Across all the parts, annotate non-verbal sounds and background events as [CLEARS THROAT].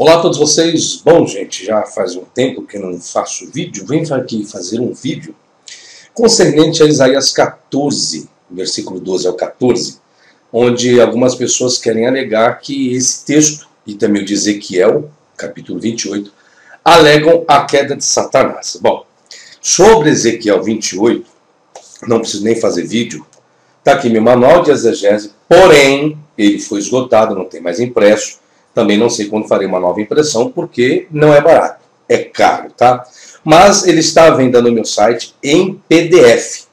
Olá a todos vocês. Bom, gente, já faz um tempo que não faço vídeo. Venho aqui fazer um vídeo concernente a Isaías 14, versículo 12 ao 14, onde algumas pessoas querem alegar que esse texto, e também o de Ezequiel, capítulo 28, alegam a queda de Satanás. Bom, sobre Ezequiel 28, não preciso nem fazer vídeo, está aqui meu manual de exegese, porém, ele foi esgotado, não tem mais impresso, também não sei quando farei uma nova impressão, porque não é barato, é caro, tá? Mas ele está à venda no meu site em PDF.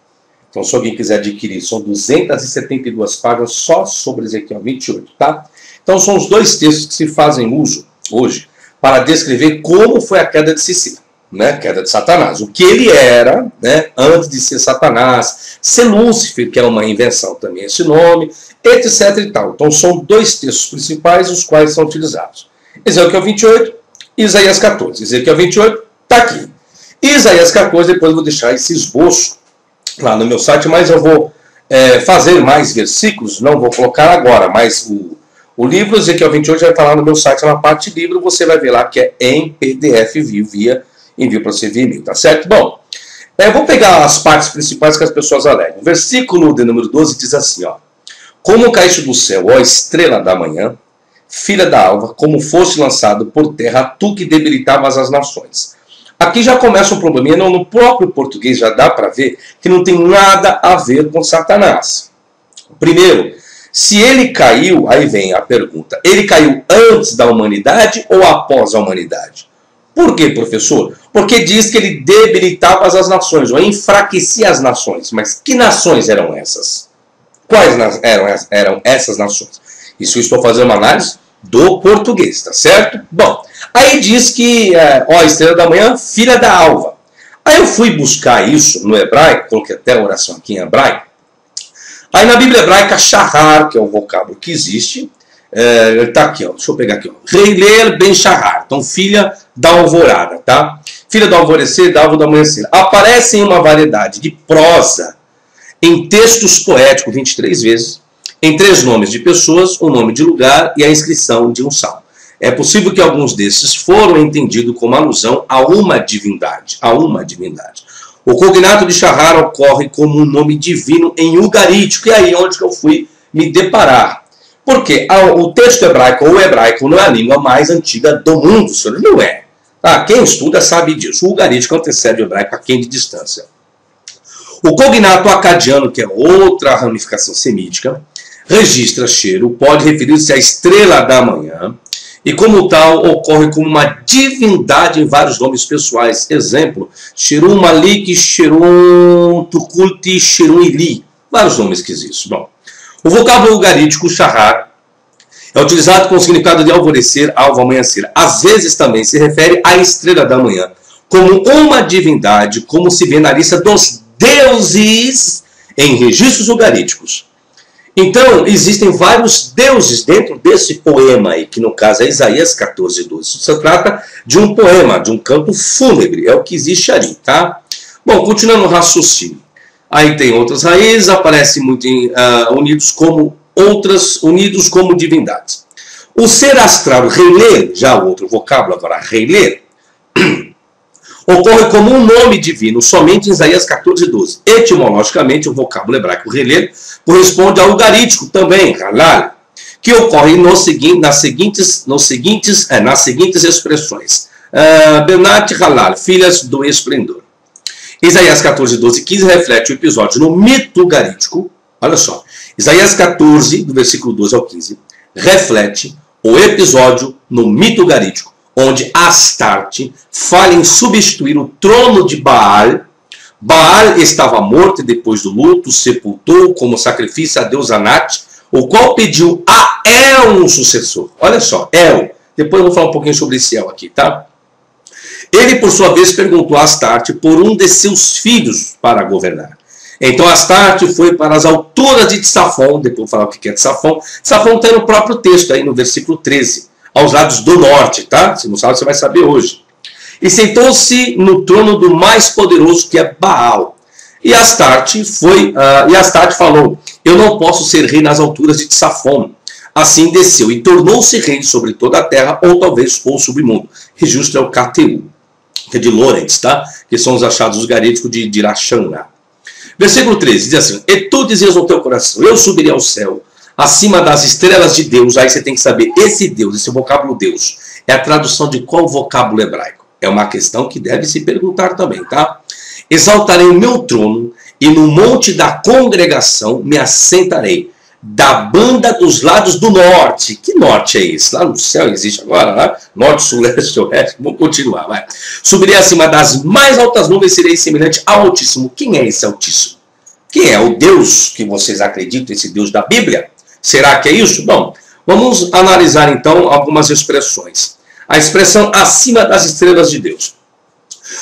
Então, se alguém quiser adquirir, são 272 páginas só sobre Ezequiel 28, tá? Então, são os dois textos que se fazem uso hoje para descrever como foi a queda de Sicília, né? Queda de Satanás. O que ele era, né? Antes de ser Satanás, ser Lúcifer, que é uma invenção também esse nome, etc. e tal. Então são dois textos principais os quais são utilizados. Ezequiel 28 e Isaías 14. Ezequiel 28 está aqui. Isaías 14, depois eu vou deixar esse esboço lá no meu site, mas eu vou é, fazer mais versículos, não vou colocar agora, mas o, o livro Ezequiel 28 já está lá no meu site, na parte de livro, você vai ver lá que é em PDF via envio para você via e-mail, tá certo? Bom, é, vou pegar as partes principais que as pessoas alegam. O versículo de número 12 diz assim, ó. Como caíste do céu, ó estrela da manhã, filha da alva, como foste lançado por terra, tu que debilitavas as nações. Aqui já começa um probleminha, não, no próprio português já dá para ver que não tem nada a ver com Satanás. Primeiro, se ele caiu, aí vem a pergunta: ele caiu antes da humanidade ou após a humanidade? Por quê, professor? Porque diz que ele debilitava as nações, ou enfraquecia as nações. Mas que nações eram essas? Quais eram, eram essas nações? Isso eu estou fazendo uma análise do português, tá certo? Bom, aí diz que, é, ó, estrela da manhã, filha da alva. Aí eu fui buscar isso no hebraico, coloquei até a oração aqui em hebraico. Aí na Bíblia hebraica, shahar, que é o vocábulo que existe, é, está aqui, ó, deixa eu pegar aqui, ó, Reiler ben shahar, então filha da alvorada, tá? Filha do alvorecer, da alva do amanhecer. Aparece em uma variedade de prosa, em textos poéticos 23 vezes, em três nomes de pessoas, um nome de lugar e a inscrição de um salmo. É possível que alguns desses foram entendidos como alusão a uma divindade, a uma divindade. O cognato de Shahar ocorre como um nome divino em ugarítico, e aí onde eu fui me deparar. Porque o texto hebraico ou hebraico não é a língua mais antiga do mundo, senhor, não é. Ah, quem estuda sabe disso. O ugarítico antecede o hebraico a quem de distância. O cognato acadiano, que é outra ramificação semítica, registra cheiro, pode referir-se à estrela da manhã, e como tal ocorre como uma divindade em vários nomes pessoais. Exemplo, Shirum Malik, Shirum Tukulti, Shirum Ili. Vários nomes que existem. Bom, o vocábulo ugarítico shahar é utilizado com o significado de alvorecer, alvo, amanhecer. Às vezes também se refere à estrela da manhã, como uma divindade, como se vê na lista dos deuses em registros ugaríticos. Então, existem vários deuses dentro desse poema aí, que no caso é Isaías 14, 12. Isso se trata de um poema, de um canto fúnebre, é o que existe ali, tá? Bom, continuando o raciocínio. Aí tem outras raízes, aparecem muito em, uh, unidos como outras, unidos como divindades. O ser astral, reler, já o outro vocábulo agora, reler, [CLEARS THROAT] ocorre como um nome divino somente em Isaías 14, 12. Etimologicamente, o vocábulo hebraico reler corresponde ao ugarítico também, halal, que ocorre no nas, seguintes, nos seguintes, é, nas seguintes expressões. Uh, Benat halal, filhas do esplendor. Isaías 14, 12 15 reflete o episódio no mito ugarítico. Olha só. Isaías 14, do versículo 12 ao 15, reflete o episódio no mito ugarítico onde Astarte fala em substituir o trono de Baal. Baal estava morto e depois do luto sepultou como sacrifício a deus Anat, o qual pediu a El um sucessor. Olha só, El. Depois eu vou falar um pouquinho sobre esse El aqui, tá? Por sua vez, perguntou a Astarte por um de seus filhos para governar. Então Astarte foi para as alturas de Tsafon, depois vou falar o que é Tsafon. Tsafon tem no próprio texto, aí no versículo 13 aos lados do norte, tá? Se não sabe, você vai saber hoje. E sentou-se no trono do mais poderoso, que é Baal. E Astarte foi, uh, e Astarte falou: Eu não posso ser rei nas alturas de Tsafon. Assim desceu e tornou-se rei sobre toda a terra, ou talvez ou submundo. Registro é o KTU, que é de Lorenz, tá? Que são os achados garíticos de, de Irachana. Versículo 13 diz assim: E tu dizias no teu coração: Eu subirei ao céu, acima das estrelas de Deus. Aí você tem que saber: esse Deus, esse vocábulo Deus, é a tradução de qual vocábulo hebraico? É uma questão que deve se perguntar também, tá? Exaltarei o meu trono e no monte da congregação me assentarei da banda dos lados do norte. Que norte é esse? Lá no céu existe agora, lá? Norte, sul, leste, oeste. Vamos continuar, vai. Subirei acima das mais altas nuvens, serei semelhante ao Altíssimo. Quem é esse Altíssimo? Quem é o Deus que vocês acreditam, esse Deus da Bíblia? Será que é isso? Bom, vamos analisar então algumas expressões. A expressão acima das estrelas de Deus.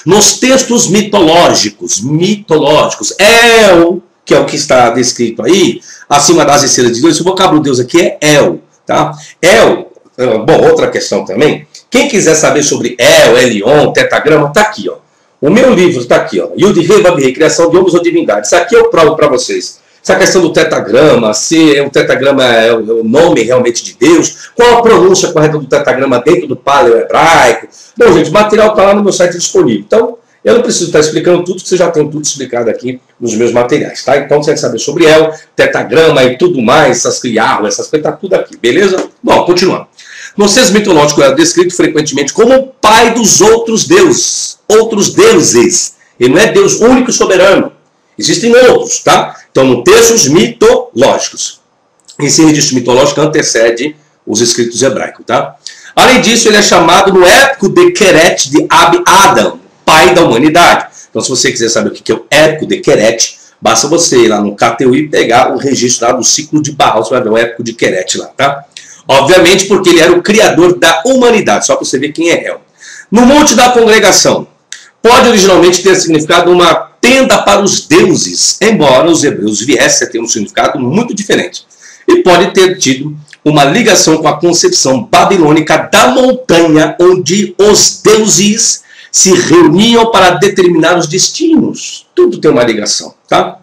Nos textos mitológicos, mitológicos, El, que é o que está descrito aí, acima das estrelas de Deus, o vocábulo Deus aqui é El, tá? El, eh, bom, outra questão também, quem quiser saber sobre El, Elion, Tetagrama, tá aqui, ó. O meu livro está aqui, ó. Yud Rei Criação de Homens ou Divindade. Isso aqui eu provo para vocês. Essa questão do tetagrama, se o tetagrama é o nome realmente de Deus, qual a pronúncia correta do tetagrama dentro do paleo hebraico. Bom, gente, o material está lá no meu site disponível. Então, eu não preciso estar explicando tudo, porque você já tem tudo explicado aqui nos meus materiais, tá? Então, você quer saber sobre El, tetagrama e tudo mais, essas criarro, essas coisas, tá tudo aqui, beleza? Bom, continuando. No senso mitológico, é descrito frequentemente como o pai dos outros deuses, outros deuses. Ele não é Deus único e soberano. Existem outros, tá? Então, no textos mitológicos. Esse registro mitológico antecede os escritos hebraicos, tá? Além disso, ele é chamado no épico de Keret de Ab Adam, pai da humanidade. Então, se você quiser saber o que é o épico de Keret, basta você ir lá no KTU e pegar o registro lá do ciclo de Baal, você vai ver o épico de Keret lá, tá? Obviamente porque ele era o criador da humanidade, só para você ver quem é El. No Monte da Congregação, pode originalmente ter significado uma tenda para os deuses, embora os hebreus viessem a ter um significado muito diferente. E pode ter tido uma ligação com a concepção babilônica da montanha onde os deuses se reuniam para determinar os destinos. Tudo tem uma ligação, tá?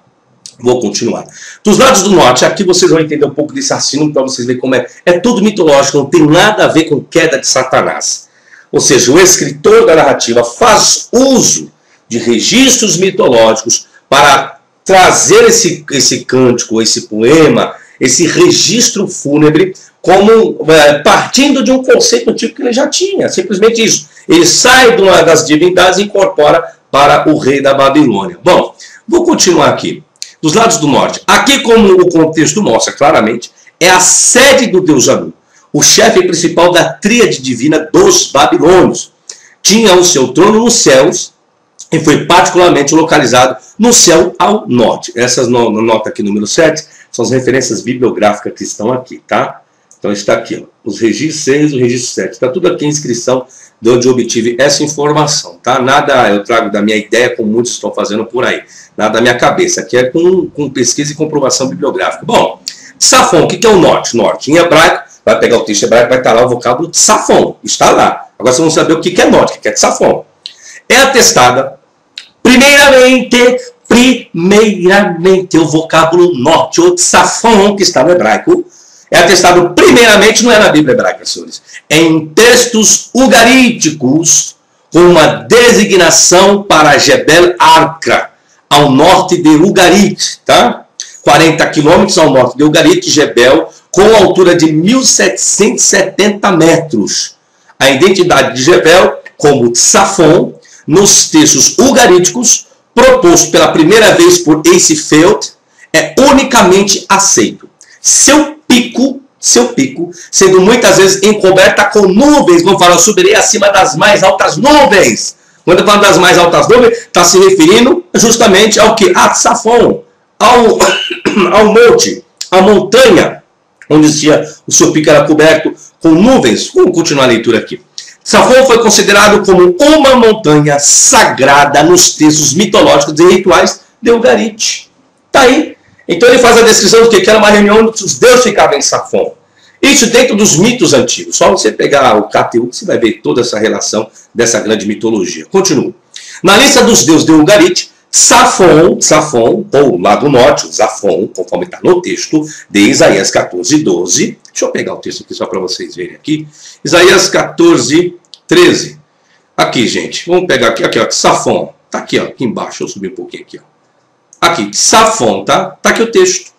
Vou continuar. Dos lados do norte, aqui vocês vão entender um pouco desse assino para vocês verem como é. É tudo mitológico, não tem nada a ver com queda de Satanás. Ou seja, o escritor da narrativa faz uso de registros mitológicos para trazer esse, esse cântico, esse poema, esse registro fúnebre, como é, partindo de um conceito antigo que ele já tinha. Simplesmente isso. Ele sai de uma das divindades e incorpora para o rei da Babilônia. Bom, vou continuar aqui. Dos lados do norte. Aqui, como o contexto mostra claramente, é a sede do deus Anu, o chefe principal da tríade divina dos babilônios. Tinha o seu trono nos céus e foi particularmente localizado no céu ao norte. Essas no, nota aqui número 7 são as referências bibliográficas que estão aqui, tá? Então está aqui, ó, os registros 6 e o registro 7. Está tudo aqui em inscrição de onde eu obtive essa informação, tá? Nada eu trago da minha ideia, como muitos estão fazendo por aí. Nada da minha cabeça. Aqui é com, com pesquisa e comprovação bibliográfica. Bom, Safon, o que é o norte? Norte, em hebraico, vai pegar o texto hebraico, vai estar lá o vocábulo Safon. Está lá. Agora vocês vão saber o que é norte, o que é Safon. É atestada Primeiramente, primeiramente, o vocábulo norte, ou tsafon, que está no hebraico, é atestado primeiramente, não é na Bíblia hebraica, senhores, é em textos ugaríticos, com uma designação para Jebel Arca, ao norte de Ugarit, tá? 40 quilômetros ao norte de Ugarit, Jebel, com altura de 1.770 metros. A identidade de Jebel, como Tsafon, nos textos ugaríticos, proposto pela primeira vez por Ace Feld, é unicamente aceito. Seu pico, seu pico, sendo muitas vezes encoberta com nuvens, vamos falar, subirei acima das mais altas nuvens. Quando fala das mais altas nuvens, está se referindo justamente ao que? A Safon, ao, [COUGHS] ao monte, à montanha, onde o seu pico era coberto com nuvens. Vamos continuar a leitura aqui. Safon foi considerado como uma montanha sagrada nos textos mitológicos e rituais de Ugarit. Tá aí. Então ele faz a descrição do que era uma reunião onde os deuses ficavam em Safon. Isso dentro dos mitos antigos. Só você pegar o KTU você vai ver toda essa relação dessa grande mitologia. Continuo. Na lista dos deuses de Ugarit, Safon, Safon, ou lá do norte, Zafon, conforme está no texto de Isaías 14, 12. Deixa eu pegar o texto aqui só para vocês verem aqui. Isaías 14, 13. Aqui, gente. Vamos pegar aqui, aqui, ó. Safon. Tá aqui, ó. Aqui embaixo. Deixa eu subir um pouquinho aqui, ó. Aqui. Safon, tá? Tá aqui o texto.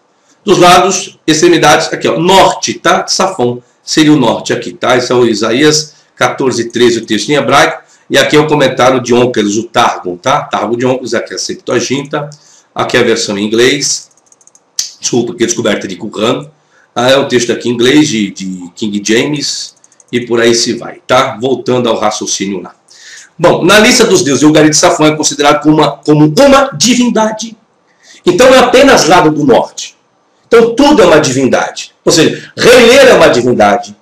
Dos lados, extremidades, aqui, ó. Norte, tá? Safon. Seria o norte aqui, tá? Esse é o Isaías 14, 13, o texto em hebraico. E aqui é o comentário de Onkelos, o Targum, tá? Targum de Onkelos, aqui é a Septuaginta. Aqui é a versão em inglês. Desculpa, que é descoberta de Qumran. Ah, é o texto aqui em inglês de, de King James. E por aí se vai, tá? Voltando ao raciocínio lá. Bom, na lista dos deuses, o de Safão é considerado como uma, como uma divindade. Então é apenas lado do norte. Então tudo é uma divindade. Ou seja, Reiler é uma divindade.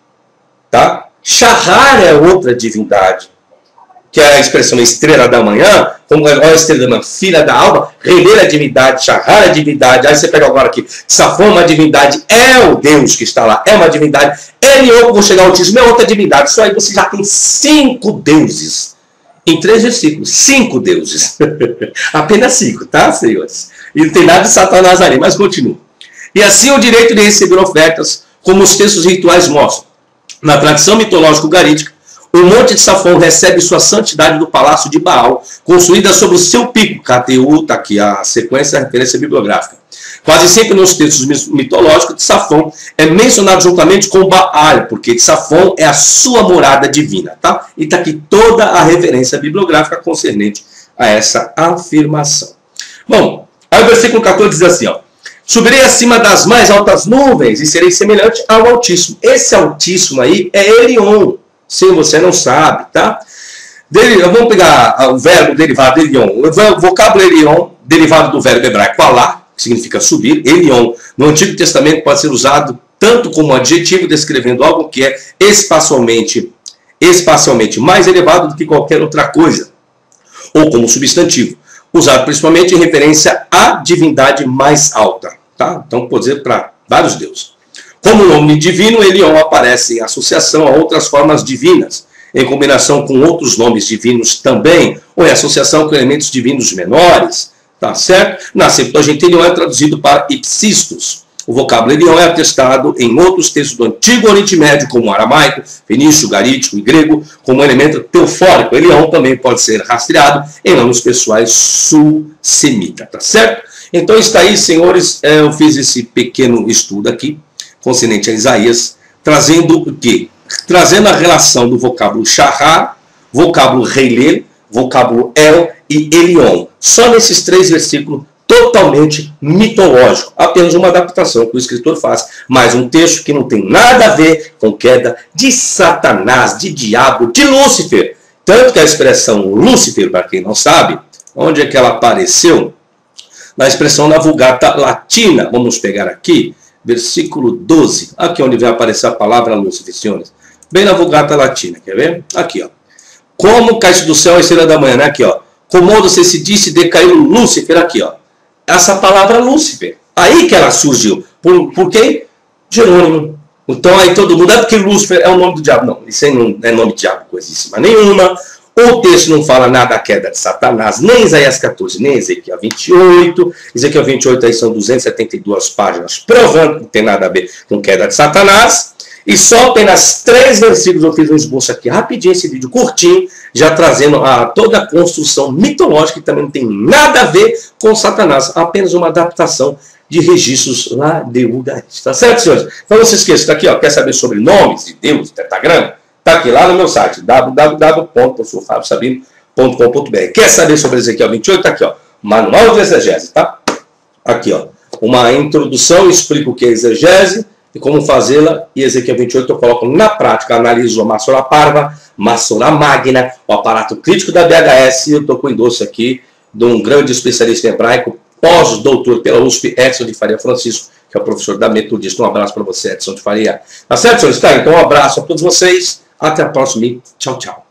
Tá? Shahar é outra divindade. Que é a expressão estrela da manhã, como é a estrela da manhã, filha da alma, Reiler é divindade, Shahar é divindade. Aí você pega agora aqui, Safão é uma divindade, é o Deus que está lá, é uma divindade. Elion, vou chegar ao título, é outra divindade. Isso aí você já tem cinco deuses em três versículos. Cinco deuses. [LAUGHS] Apenas cinco, tá, senhores? E não tem nada de Satanás ali, mas continua. E assim o direito de receber ofertas, como os textos rituais mostram. Na tradição mitológica ugarítica, o monte de Safon recebe sua santidade do palácio de Baal, construída sobre o seu pico. KTU, está aqui a sequência, a referência bibliográfica. Quase sempre nos textos mitológicos, de Safon é mencionado juntamente com Baal, porque Safon é a sua morada divina. Tá? E está aqui toda a referência bibliográfica concernente a essa afirmação. Bom, aí o versículo 14 diz assim, ó. Subirei acima das mais altas nuvens e serei semelhante ao Altíssimo. Esse Altíssimo aí é Elion, se você não sabe, tá? vamos pegar o verbo derivado de Elion. O vocábulo Elion, derivado do verbo hebraico alá, que significa subir, Elion, no Antigo Testamento pode ser usado tanto como adjetivo descrevendo algo que é espacialmente, espacialmente mais elevado do que qualquer outra coisa, ou como substantivo, usado principalmente em referência à divindade mais alta. Tá? Então, pode dizer para vários deuses. Como nome divino, Elion aparece em associação a outras formas divinas, em combinação com outros nomes divinos também, ou em associação com elementos divinos menores, tá certo? Na Septuaginta, Elion é traduzido para ipsistos. O vocábulo Elion é atestado em outros textos do Antigo Oriente Médio, como aramaico, fenício, garítico e grego, como elemento teofórico. Elion também pode ser rastreado em nomes pessoais sul-semita, tá certo? Então está aí, senhores, é, eu fiz esse pequeno estudo aqui, concernente a Isaías, trazendo o quê? Trazendo a relação do vocábulo Shahar, vocábulo Reiler, vocábulo El e Elion. Só nesses três versículos, totalmente mitológico. Apenas uma adaptação que o escritor faz, mas um texto que não tem nada a ver com queda de Satanás, de diabo, de Lúcifer. Tanto que a expressão Lúcifer, para quem não sabe, onde é que ela apareceu? na expressão na Vulgata Latina. Vamos pegar aqui, versículo 12. Aqui onde vai aparecer a palavra luz, senhores. Bem na Vulgata Latina, quer ver? Aqui, ó. Como caíste do céu a estrela da manhã, né? Aqui, ó. Como você se disse, decaiu Lúcifer, aqui, ó. Essa palavra Lúcifer. Aí que ela surgiu. Por, por quem? Jerônimo. Então aí todo mundo, é porque Lúcifer é o nome do diabo. Não, isso aí não é nome de diabo, coisíssima nenhuma. O texto não fala nada da queda de Satanás, nem Isaías 14, nem Ezequiel 28. Ezequiel 28 aí são 272 páginas, provando que não tem nada a ver com queda de Satanás. E só apenas três versículos eu fiz um esboço aqui rapidinho, esse vídeo curtinho, já trazendo a, toda a construção mitológica que também não tem nada a ver com Satanás, apenas uma adaptação de registros lá de Ugarit. Tá certo, senhores? Então não se esqueça, tá aqui, ó, quer saber sobre nomes de Deus, tetagrama? Está aqui lá no meu site, www.professorfabiosabino.com.br. Quer saber sobre Ezequiel 28? Está aqui, ó, Manual de Exegese, tá? Aqui, ó, uma introdução, explico o que é exegese e como fazê-la. E Ezequiel 28 eu coloco na prática, analiso a Massora Parva, Massora Magna, o aparato crítico da BHS. E eu estou com o endosso aqui de um grande especialista hebraico, pós-doutor pela USP, Edson de Faria Francisco, que é o professor da Metodista. Um abraço para você, Edson de Faria. Tá certo, senhores? Tá, então um abraço a todos vocês. Até a próxima e tchau, tchau.